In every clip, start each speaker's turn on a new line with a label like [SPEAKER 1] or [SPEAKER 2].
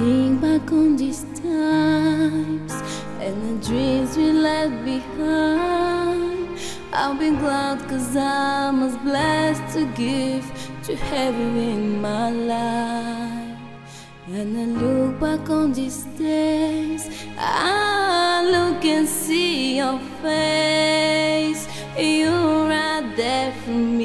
[SPEAKER 1] think back on these times and the dreams we left behind. I'll be glad cause I'm as blessed to give to have you in my life. And I look back on these days, I look and see your face. You're right there for me.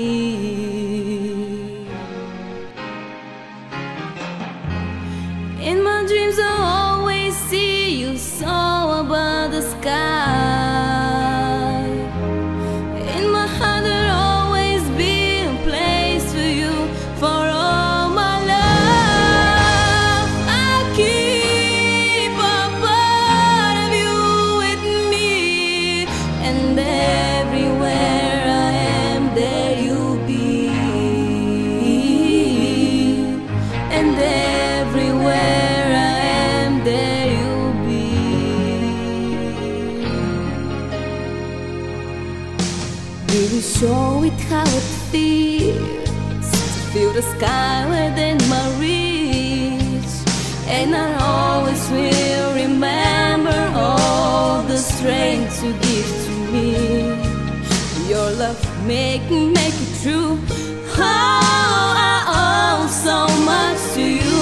[SPEAKER 1] really show it how it feels to feel the sky within my reach. And I always will remember all the strength you give to me. Your love make make it true. Oh, I owe so much to you.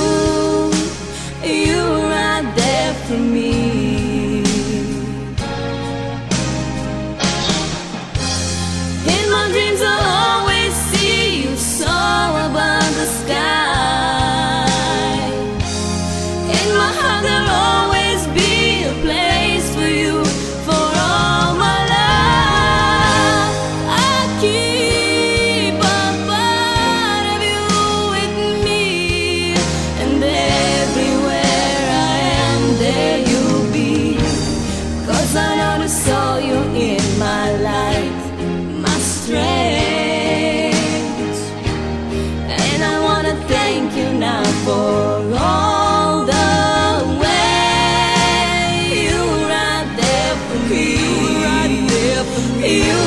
[SPEAKER 1] you.